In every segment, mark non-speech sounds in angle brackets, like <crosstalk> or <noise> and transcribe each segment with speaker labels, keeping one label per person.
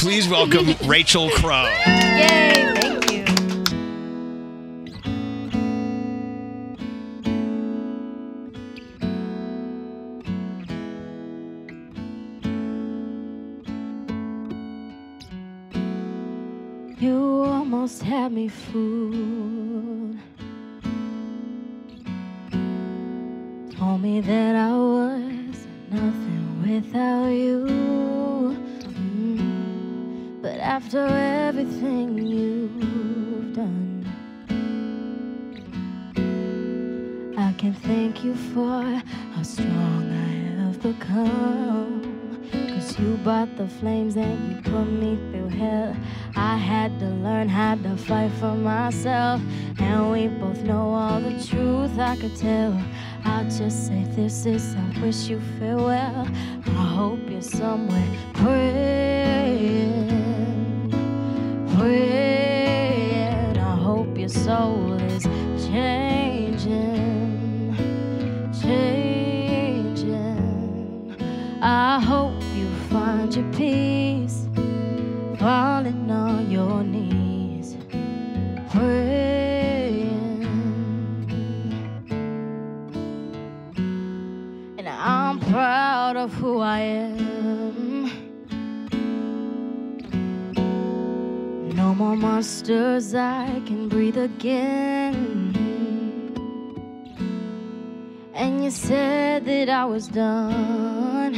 Speaker 1: Please welcome <laughs> Rachel Crow.
Speaker 2: Yay, thank you. You almost had me fooled. Told me that I was nothing without you. After everything you've done, I can thank you for how strong I have become. Cause you brought the flames and you put me through hell. I had to learn how to fight for myself. And we both know all the truth I could tell. I'll just say this is I wish you farewell. I hope you're somewhere is changing, changing. I hope you find your peace, falling on your knees, praying. And I'm proud of who I am. More monsters, I can breathe again. And you said that I was done.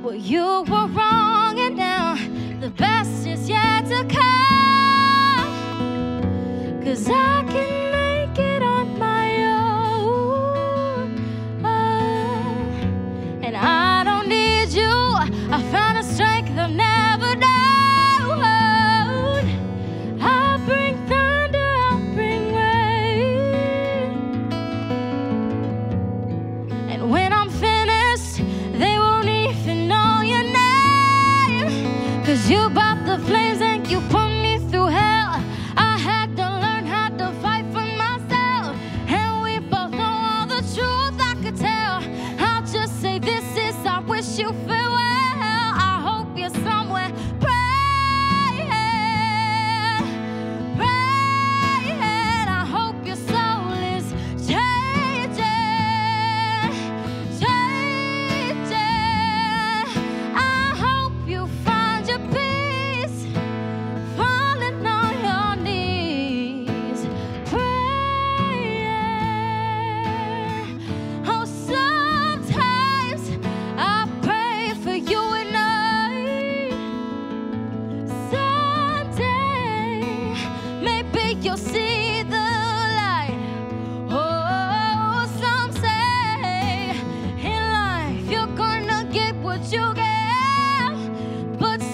Speaker 2: Well, you were wrong, and now the best is yet to come. Cause I Cause you bought the flames and you poured but